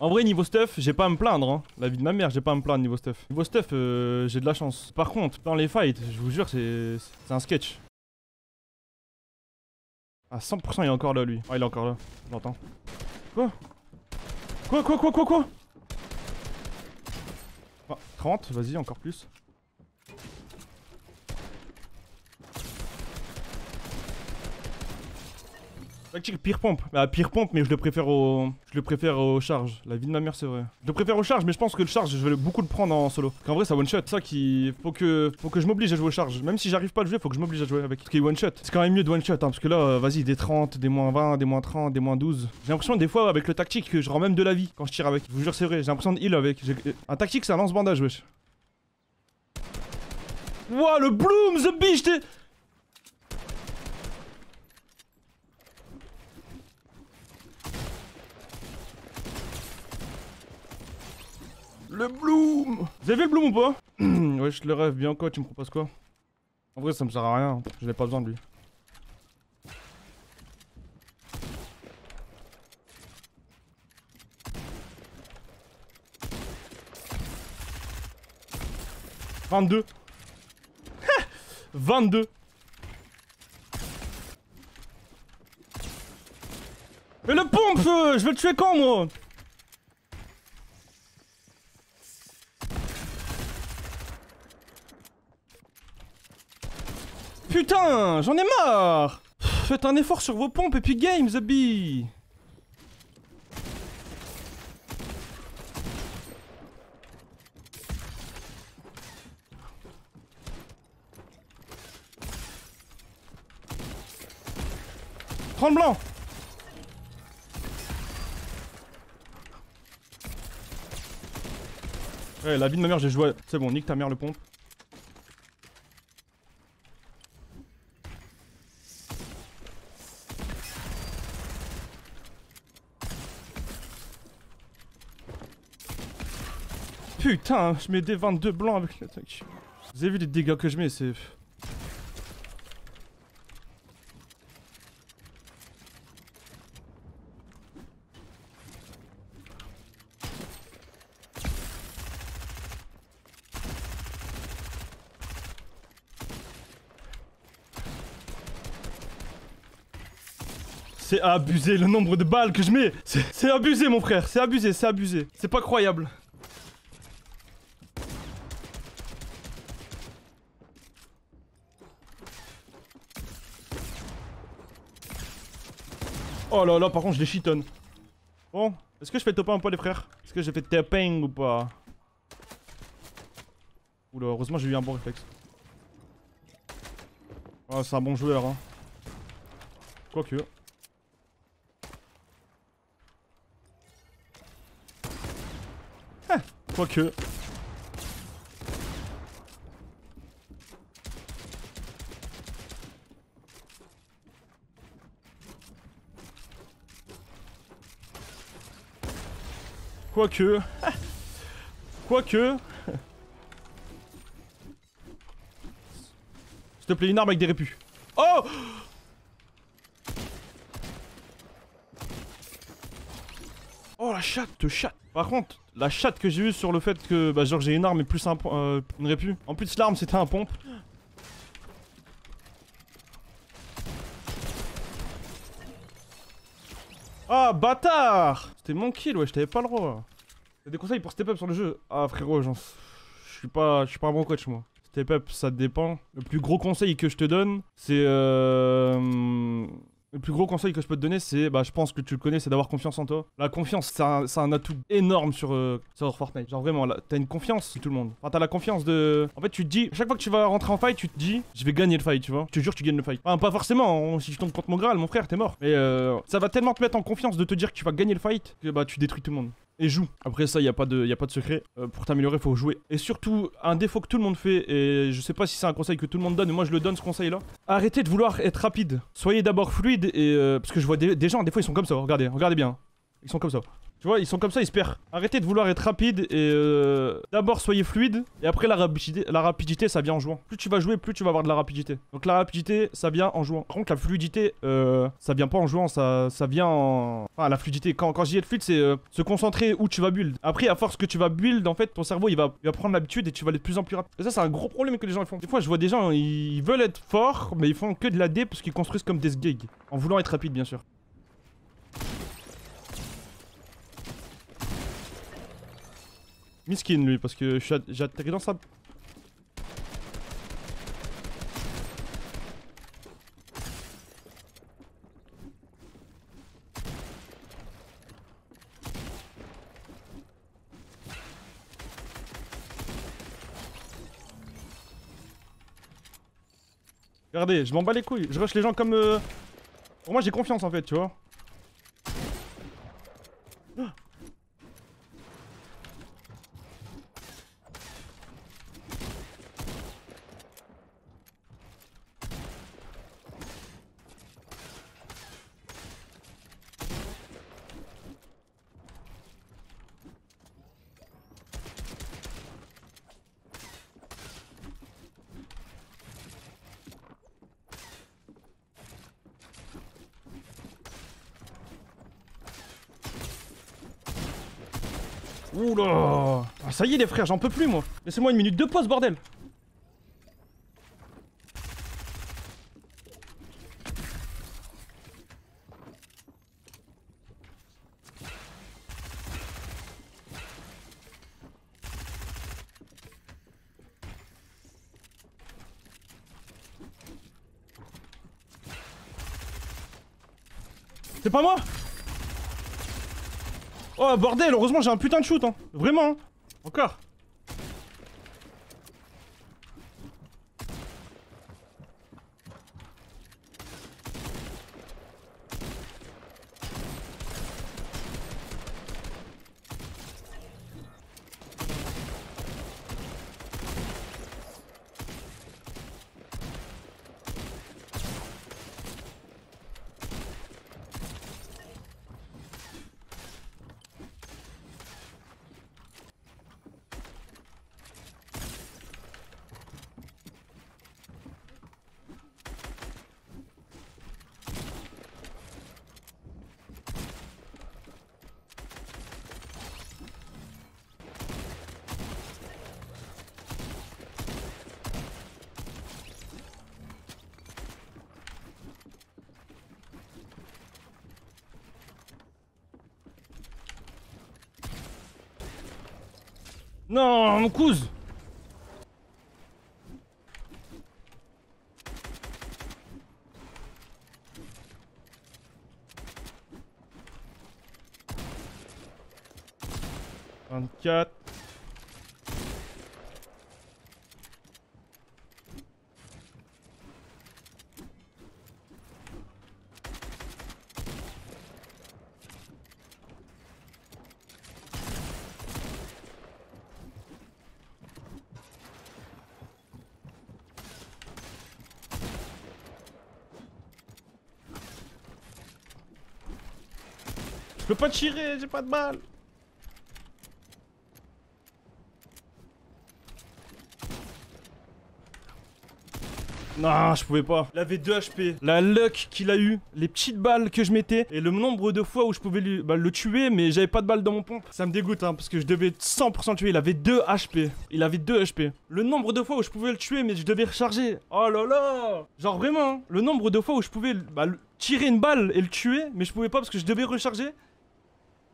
En vrai, niveau stuff, j'ai pas à me plaindre. Hein. La vie de ma mère, j'ai pas à me plaindre niveau stuff. Niveau stuff, euh, j'ai de la chance. Par contre, dans les fights, je vous jure, c'est un sketch. À 100%, il est encore là, lui. Ah, il est encore là. Je l'entends. Quoi? Quoi, quoi, quoi, quoi, quoi? Ah, 30, vas-y, encore plus. Tactique pire pompe. Bah pire pompe mais je le préfère au. Je le préfère au charge. La vie de ma mère c'est vrai. Je le préfère au charge mais je pense que le charge je vais beaucoup le prendre en solo. Qu'en vrai ça one shot. Ça qui. Faut que. Faut que je m'oblige à jouer au charge. Même si j'arrive pas à le jouer, faut que je m'oblige à jouer avec. Ce qui est one shot. C'est quand même mieux de one shot hein, parce que là, euh, vas-y, des 30, des moins 20, des moins 30, des moins 12. J'ai l'impression des fois avec le tactique que je rends même de la vie quand je tire avec. Je vous jure c'est vrai, j'ai l'impression de heal avec. Un tactique c'est un lance-bandage wesh. Wouah le bloom, the bitch Le bloom. Vous avez vu le bloom ou pas? Ouais, je le rêve bien. Quoi, tu me proposes quoi? En vrai, ça me sert à rien, je n'ai pas besoin de lui. « 22 22 Mais le pompe euh, Je vais le tuer quand moi? Putain, j'en ai marre Faites un effort sur vos pompes et puis game, The Bee Trente blanc Ouais, la vie de ma mère, j'ai joué. C'est bon, nique ta mère le pompe. Putain, je mets des 22 blancs avec l'attaque. Vous avez vu les dégâts que je mets, c'est... C'est abusé le nombre de balles que je mets. C'est abusé mon frère, c'est abusé, c'est abusé. C'est pas croyable. Oh là là, par contre je les chitonne. Bon, est-ce que je fais top 1 ou pas les frères? Est-ce que j'ai fait tapping ou pas? Oula, heureusement j'ai eu un bon réflexe. Oh, c'est un bon joueur hein. Quoique. Ah, Quoique. Quoique. Quoique. S'il te plaît, une arme avec des répus. Oh Oh la chatte, chatte Par contre, la chatte que j'ai eue sur le fait que bah, genre j'ai une arme et plus un, euh, une répu. En plus l'arme c'était un pompe. Ah bâtard C'était mon kill ouais, je t'avais pas le droit. T'as des conseils pour step up sur le jeu? Ah frérot, j'en... Je suis pas, je suis pas un bon coach moi. Step up, ça dépend. Le plus gros conseil que je te donne, c'est euh... Le plus gros conseil que je peux te donner, c'est, bah, je pense que tu le connais, c'est d'avoir confiance en toi. La confiance, c'est un, un atout énorme sur, euh, Fortnite. Genre vraiment, t'as une confiance tout le monde. Enfin, t'as la confiance de. En fait, tu te dis, chaque fois que tu vas rentrer en fight, tu te dis, je vais gagner le fight, tu vois. Je te jure, tu gagnes le fight. Enfin, pas forcément. Si tu tombes contre mon Graal, mon frère, t'es mort. Mais euh, ça va tellement te mettre en confiance de te dire que tu vas gagner le fight que bah, tu détruis tout le monde. Et joue. Après ça, il y a pas de, pas de secret. Euh, pour t'améliorer, faut jouer. Et surtout, un défaut que tout le monde fait, et je sais pas si c'est un conseil que tout le monde donne, mais moi je le donne ce conseil-là. Arrêtez de vouloir être rapide. Soyez d'abord fluide et euh, parce que je vois des, des gens, des fois ils sont comme ça. Regardez, regardez bien. Ils sont comme ça. Tu vois, ils sont comme ça, ils se perdent. Arrêtez de vouloir être rapide et euh, d'abord soyez fluide et après la rapidité, la rapidité ça vient en jouant. Plus tu vas jouer, plus tu vas avoir de la rapidité. Donc la rapidité ça vient en jouant. Par contre la fluidité euh, ça vient pas en jouant, ça, ça vient en... Enfin la fluidité, quand, quand je dis être fluide c'est euh, se concentrer où tu vas build. Après à force que tu vas build en fait ton cerveau il va, il va prendre l'habitude et tu vas aller de plus en plus rapide. Et ça c'est un gros problème que les gens font. Des fois je vois des gens ils veulent être forts mais ils font que de la D parce qu'ils construisent comme des gigs. En voulant être rapide bien sûr. Miskin lui parce que j'ai atterri dans sa... Regardez, je m'en bats les couilles, je rush les gens comme... euh, Pour moi j'ai confiance en fait, tu vois. Oula. Ah, Ça y est les frères, j'en peux plus moi. Laissez-moi une minute de pause bordel. C'est pas moi? Oh bordel, heureusement j'ai un putain de shoot hein. Vraiment. hein. Encore. Non, mon cousin Vingt-quatre. Je peux pas tirer, j'ai pas de balle. Non, je pouvais pas. Il avait 2 HP. La luck qu'il a eu, les petites balles que je mettais et le nombre de fois où je pouvais bah, le tuer, mais j'avais pas de balles dans mon pompe. Ça me dégoûte, hein, parce que je devais 100% tuer. Il avait 2 HP. Il avait 2 HP. Le nombre de fois où je pouvais le tuer, mais je devais recharger. Oh là là Genre vraiment, hein, le nombre de fois où je pouvais bah, tirer une balle et le tuer, mais je pouvais pas parce que je devais recharger.